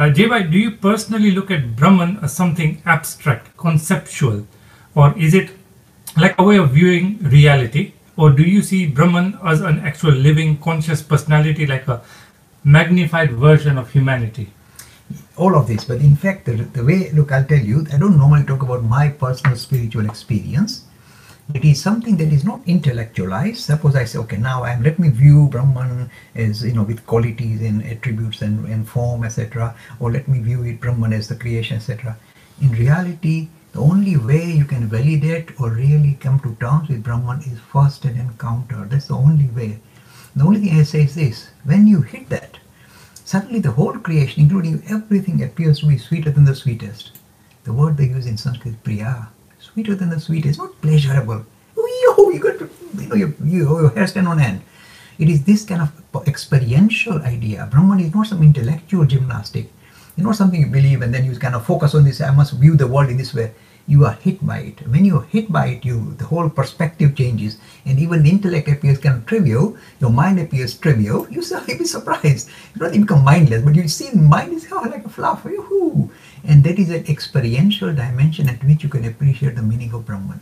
Uh, JY, do you personally look at Brahman as something abstract, conceptual, or is it like a way of viewing reality? Or do you see Brahman as an actual living, conscious personality, like a magnified version of humanity? all of this. But in fact, the, the way, look, I'll tell you, I don't normally talk about my personal spiritual experience. It is something that is not intellectualized. Suppose I say, okay, now I'm, let me view Brahman as, you know, with qualities and attributes and, and form, etc. Or let me view it, Brahman as the creation, etc. In reality, the only way you can validate or really come to terms with Brahman is first an encounter. That's the only way. The only thing I say is this, when you hit that, Suddenly the whole creation, including everything, appears to be sweeter than the sweetest. The word they use in Sanskrit, priya, sweeter than the sweetest, not pleasurable. Oh, yo, you got you know, your, your hair stand on end. It is this kind of experiential idea. Brahman is not some intellectual gymnastic. It's not something you believe and then you kind of focus on this, I must view the world in this way you are hit by it. When you are hit by it, you the whole perspective changes, and even the intellect appears kind of trivial. Your mind appears trivial. You will be surprised. You don't even become mindless, but you see mind is oh, like a fluff. Yoo-hoo. And that is an experiential dimension at which you can appreciate the meaning of Brahman.